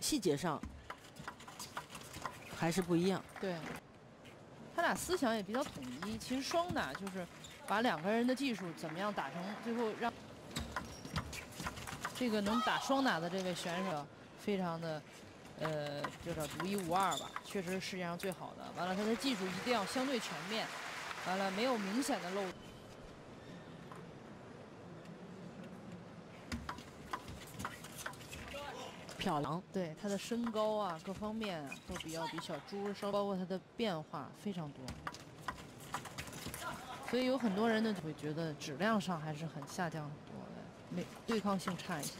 细节上还是不一样。对，他俩思想也比较统一。其实双打就是把两个人的技术怎么样打成，最后让这个能打双打的这位选手非常的呃，就叫独一无二吧，确实是世界上最好的。完了，他的技术一定要相对全面，完了没有明显的漏。漂亮，对他的身高啊，各方面啊都比较比小猪稍，包括他的变化非常多，所以有很多人呢就会觉得质量上还是很下降很多的，没对抗性差一些。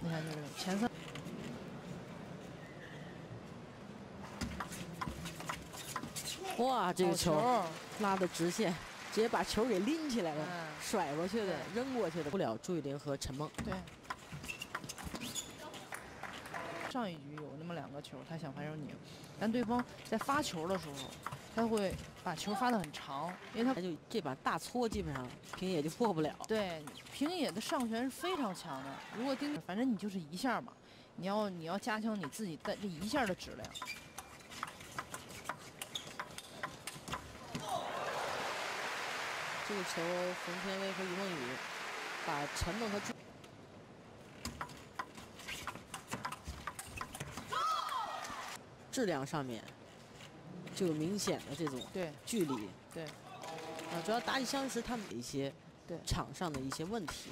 你看，就是前三，哇，这个球拉的直线，直接把球给拎起来了，嗯、甩过去的，扔过去的，不了朱雨玲和陈梦。对。上一局有那么两个球，他想反手拧，但对方在发球的时候，他会把球发得很长，因为他就这把大搓基本上平野就破不了。对，平野的上旋是非常强的，如果盯，反正你就是一下嘛，你要你要加强你自己的这一下的质量。这个球，冯天薇和于梦雨把陈梦和朱。质量上面就有明显的这种对距离，对啊，主要打起相识他们的一些对场上的一些问题。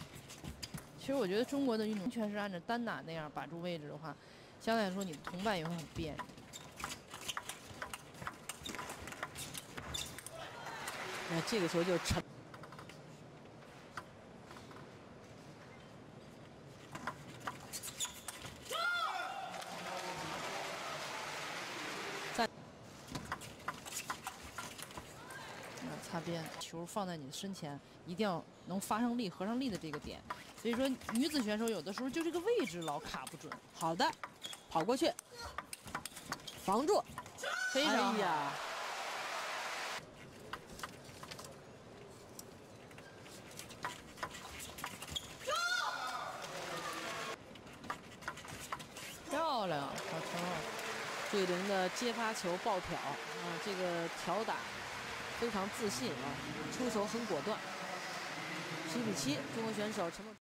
其实我觉得中国的运动全是按照单打那样把住位置的话，相对来说你的同伴也会很别扭。那这个球就陈。擦边，球放在你的身前，一定要能发上力、合上力的这个点。所以说，女子选手有的时候就这个位置老卡不准。好的，跑过去，防住，非常哎呀！漂亮，好球！朱雨玲的接发球爆挑啊，这个挑打。非常自信啊，出手很果断。七比七，中国选手陈梦。